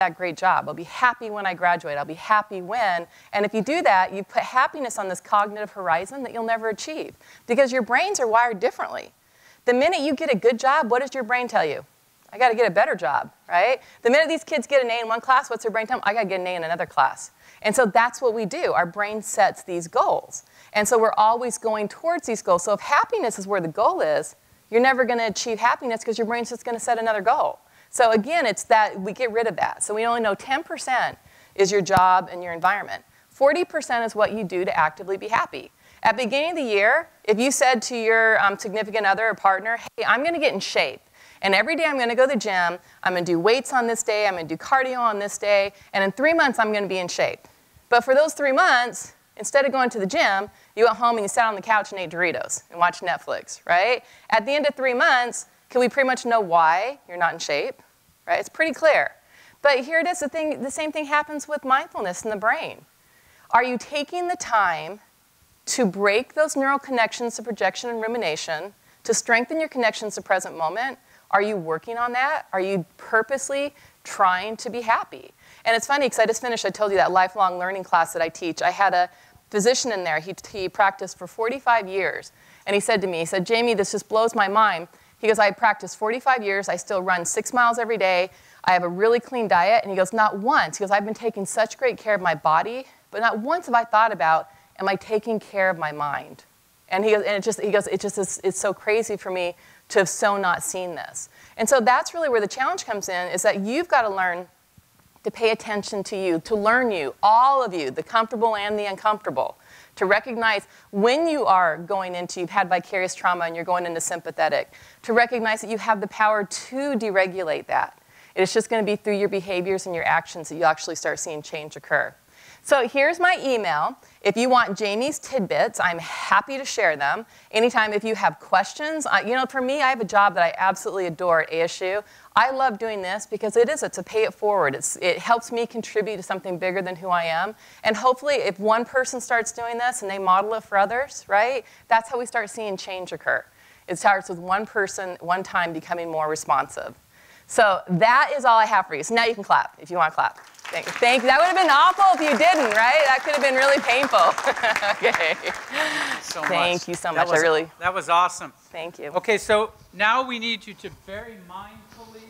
that great job. I'll be happy when I graduate. I'll be happy when. And if you do that, you put happiness on this cognitive horizon that you'll never achieve because your brains are wired differently. The minute you get a good job, what does your brain tell you? I got to get a better job, right? The minute these kids get an A in one class, what's their brain tell them? I got to get an A in another class. And so that's what we do. Our brain sets these goals. And so we're always going towards these goals. So if happiness is where the goal is, you're never going to achieve happiness because your brain's just going to set another goal. So again, it's that we get rid of that. So we only know 10% is your job and your environment. 40% is what you do to actively be happy. At beginning of the year, if you said to your um, significant other or partner, hey, I'm going to get in shape, and every day I'm going to go to the gym, I'm going to do weights on this day, I'm going to do cardio on this day, and in three months I'm going to be in shape. But for those three months, instead of going to the gym, you went home and you sat on the couch and ate Doritos and watched Netflix, right? At the end of three months, can we pretty much know why you're not in shape? Right? It's pretty clear. But here it is, the, thing, the same thing happens with mindfulness in the brain. Are you taking the time to break those neural connections to projection and rumination, to strengthen your connections to present moment? Are you working on that? Are you purposely trying to be happy? And it's funny because I just finished, I told you that lifelong learning class that I teach. I had a physician in there, he, he practiced for 45 years. And he said to me, he said, Jamie, this just blows my mind. He goes, I practice 45 years, I still run six miles every day, I have a really clean diet. And he goes, not once, he goes, I've been taking such great care of my body, but not once have I thought about, am I taking care of my mind? And he goes, and it just, he goes, it just is, it's so crazy for me to have so not seen this. And so that's really where the challenge comes in, is that you've got to learn to pay attention to you, to learn you, all of you, the comfortable and the uncomfortable, to recognize when you are going into, you've had vicarious trauma and you're going into sympathetic, to recognize that you have the power to deregulate that. It's just going to be through your behaviors and your actions that you actually start seeing change occur. So here's my email. If you want Jamie's tidbits, I'm happy to share them. Anytime if you have questions, you know, for me, I have a job that I absolutely adore at ASU. I love doing this because it is, it's a pay it forward. It's, it helps me contribute to something bigger than who I am. And hopefully, if one person starts doing this and they model it for others, right, that's how we start seeing change occur. It starts with one person, one time becoming more responsive. So that is all I have for you. So now you can clap if you want to clap. Thank, you. thank you. That would have been awful if you didn't, right? That could have been really painful. okay. So thank much. you so much. Was- I really That was awesome. thank you. Okay, so now we need you to very mindfully